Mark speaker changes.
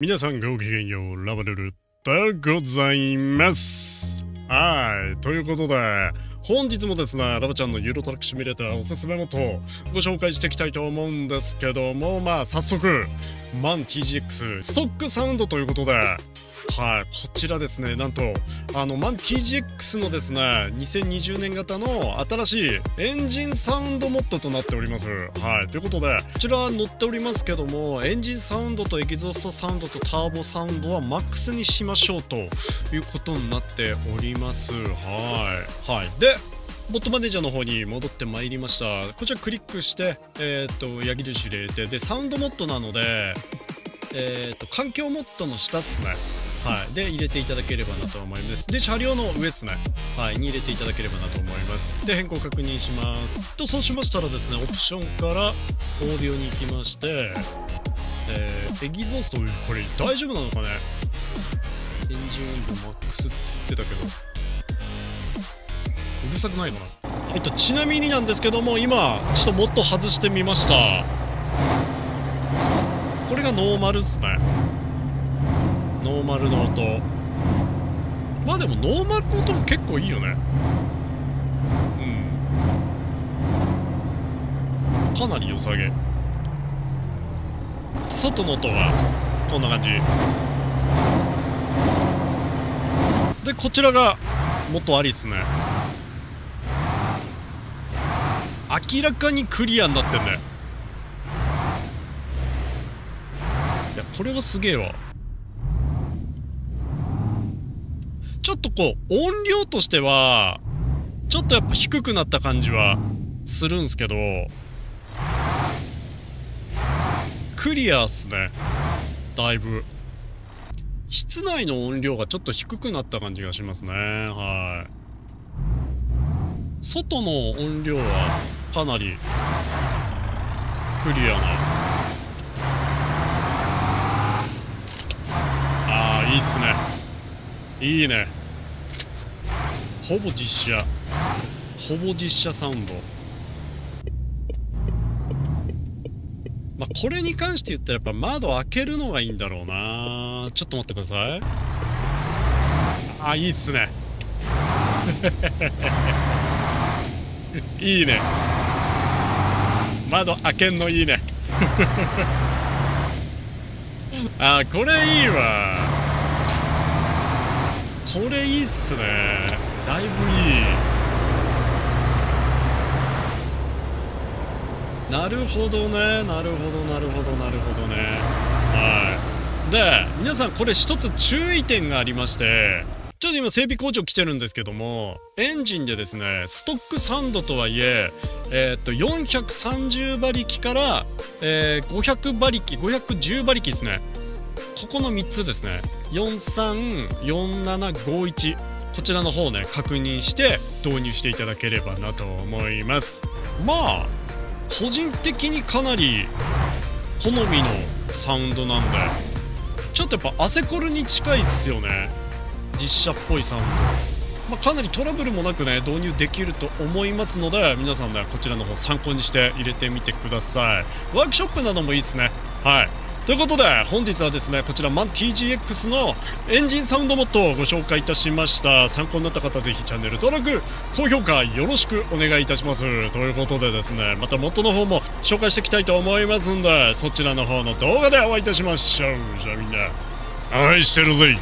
Speaker 1: 皆さんごきげんよう、ラバルルでございます。はい。ということで、本日もですね、ラバちゃんのユーロトラックシミュレーターおすすめもとご紹介していきたいと思うんですけども、まあ早速、マン TGX ストックサウンドということで、はい、こちらですね、なんと、あの、マン TGX のですね、2020年型の新しいエンジンサウンドモッドとなっております。はい、ということで、こちら載っておりますけども、エンジンサウンドとエキゾーストサウンドとターボサウンドはマックスにしましょうということになっております。はい。はい。で、ボットマネージャーの方に戻ってまいりました。こちらクリックして、えーっと、矢印入れて、で、サウンドモッドなので、えーっと、環境モッドの下っすね。はい、で入れていただければなと思います。で車両の上ですね。はい。に入れていただければなと思います。で変更確認します。とそうしましたらですねオプションからオーディオに行きましてえー、エギゾーストこれ大丈夫なのかね？エンジン温度マックスって言ってたけど。うるさくないかな？えっとちなみになんですけども今ちょっともっと外してみました。これがノーマルっすね。ノーマルの音。まあでもノーマルの音も結構いいよね。うん。かなり良さげ。外の音はこんな感じ。でこちらが元アリスね。明らかにクリアになってんね。いやこれはすげえわ。ちょっとこう音量としてはちょっとやっぱ低くなった感じはするんすけどクリアっすね。だいぶ。室内の音量がちょっと低くなった感じがしますね。はい。外の音量はかなりクリアな。ああいいっすね。いいね。ほぼ実写。ほぼ実写サウンド。まあこれに関して言ったらやっぱ窓開けるのがいいんだろうな。ちょっと待ってください。あいいっすね。いいね。窓開けんのいいね。あこれいいわ。これいいっすね。だいぶいい。なるほどね。なるほどなるほどなるほどね。はい。で皆さんこれ一つ注意点がありましてちょっと今整備工場来てるんですけどもエンジンでですねストックサンドとはいええー、っと430馬力から、えー、500馬力510馬力ですね。ここの3つですね。434751こちらの方ね確認して導入していただければなと思います。まあ個人的にかなり好みのサウンドなんでちょっとやっぱアセコルに近いっすよね。実写っぽいサウンド。まあ、かなりトラブルもなくね導入できると思いますので皆さんねこちらの方参考にして入れてみてください。ワークショップなどもいいですね。はい。ということで本日はですねこちら MANTGX のエンジンサウンドモッドをご紹介いたしました。参考になった方ぜひチャンネル登録高評価よろしくお願いいたします。ということでですねまたモッドの方も紹介していきたいと思いますんでそちらの方の動画でお会いいたしましょう。じゃあみんな愛してるぜ。